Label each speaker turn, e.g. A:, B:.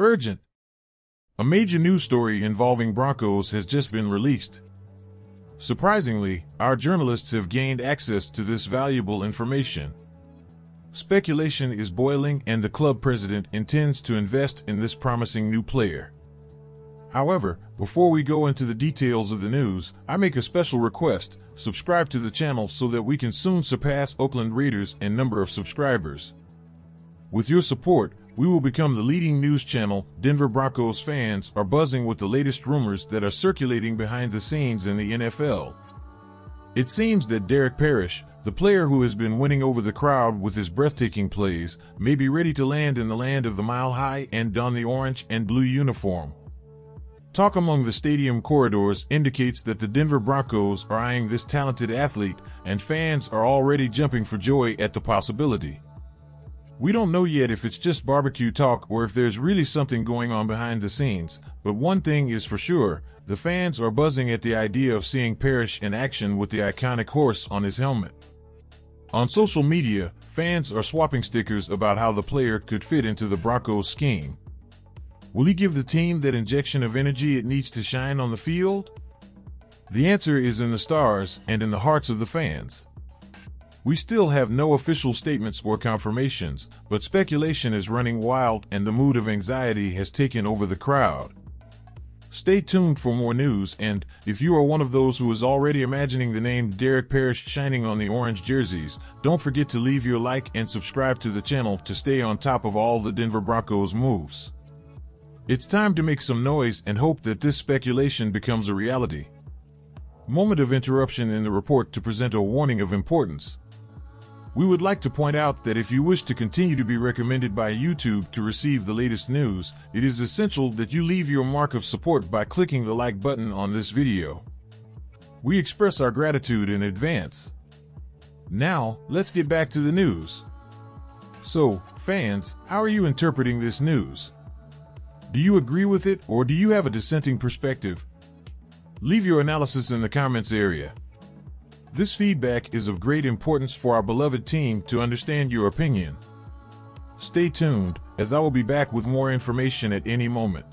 A: Urgent! A major news story involving Broncos has just been released. Surprisingly, our journalists have gained access to this valuable information. Speculation is boiling and the club president intends to invest in this promising new player. However, before we go into the details of the news, I make a special request. Subscribe to the channel so that we can soon surpass Oakland Raiders in number of subscribers. With your support, we will become the leading news channel. Denver Broncos fans are buzzing with the latest rumors that are circulating behind the scenes in the NFL. It seems that Derek Parrish, the player who has been winning over the crowd with his breathtaking plays, may be ready to land in the land of the mile high and don the orange and blue uniform. Talk among the stadium corridors indicates that the Denver Broncos are eyeing this talented athlete, and fans are already jumping for joy at the possibility. We don't know yet if it's just barbecue talk or if there's really something going on behind the scenes, but one thing is for sure, the fans are buzzing at the idea of seeing Parrish in action with the iconic horse on his helmet. On social media, fans are swapping stickers about how the player could fit into the Broncos scheme. Will he give the team that injection of energy it needs to shine on the field? The answer is in the stars and in the hearts of the fans. We still have no official statements or confirmations, but speculation is running wild and the mood of anxiety has taken over the crowd. Stay tuned for more news, and if you are one of those who is already imagining the name Derek Parrish shining on the orange jerseys, don't forget to leave your like and subscribe to the channel to stay on top of all the Denver Broncos moves. It's time to make some noise and hope that this speculation becomes a reality. Moment of interruption in the report to present a warning of importance. We would like to point out that if you wish to continue to be recommended by YouTube to receive the latest news, it is essential that you leave your mark of support by clicking the like button on this video. We express our gratitude in advance. Now, let's get back to the news. So, fans, how are you interpreting this news? Do you agree with it or do you have a dissenting perspective? Leave your analysis in the comments area. This feedback is of great importance for our beloved team to understand your opinion. Stay tuned, as I will be back with more information at any moment.